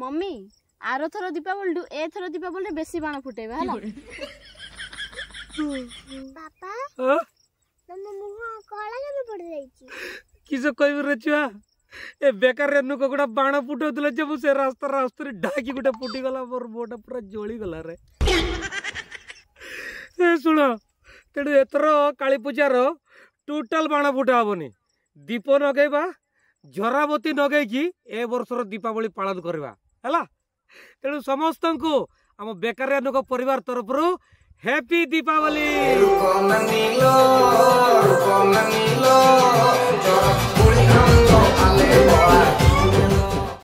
mummy ଆରଥର ଦୀପାବଳିଠୁ ଏଥର ଦୀପାବଳିରେ ବେଶୀ ବାଣ ଫୁଟେଇବା ହେଲା ବାପା ତମ ମୁହଁ କଳା କେବେ ପଡ଼ିଯାଇଛି କିସ କହିବୁ ରେ ଛୁଆ ଏ ବେକାର ରେ ନୁକ ଗୋଟେ ବାଣ ଫୁଟଉଥିଲା ଯେ ମୁଁ ସେ ରାସ୍ତା ରାସ୍ତାରେ ଢାକି ଗୋଟେ ଫୁଟିଗଲା ମୋର ମୁହଁଟା ପୁରା ଜଳିଗଲା ରେ ଏ ଶୁଣ ତେଣୁ ଏଥର କାଳୀ ପୂଜାର ଟୋଟାଲ ବାଣ ଫୁଟା ହବନି ଦୀପ ଲଗେଇବା ଝରାବତୀ ଲଗେଇକି ଏ ବର୍ଷର ଦୀପାବଳି ପାଳନ କରିବା ହେଲା ତେଣୁ ସମସ୍ତଙ୍କୁ ଆମ ବେକାରିଆ ଲୋକ ପରିବାର ତରଫରୁ ହ୍ୟାପି ଦୀପାବଳି